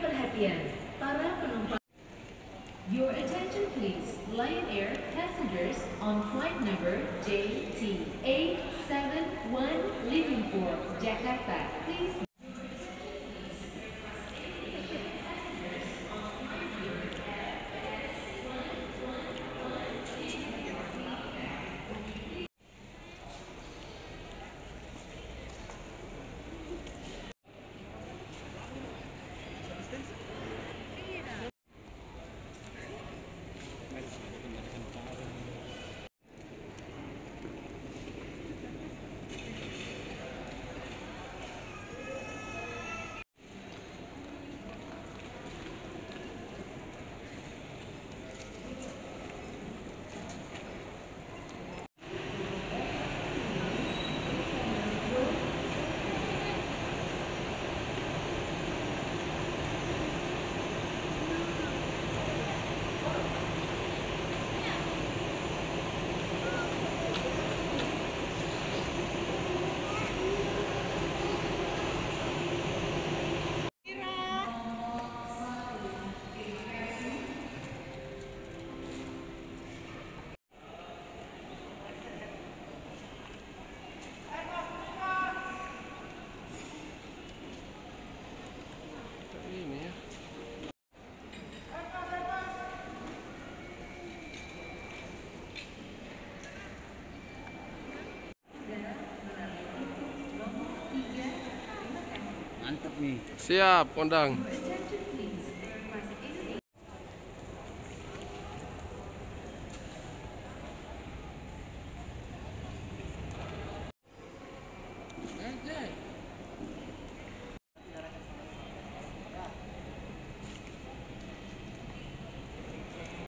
perhatian para penumpang. Your attention please, Lion Air passengers on flight number JT871 leaving for Jakarta. Please Nih. Siap, kondang.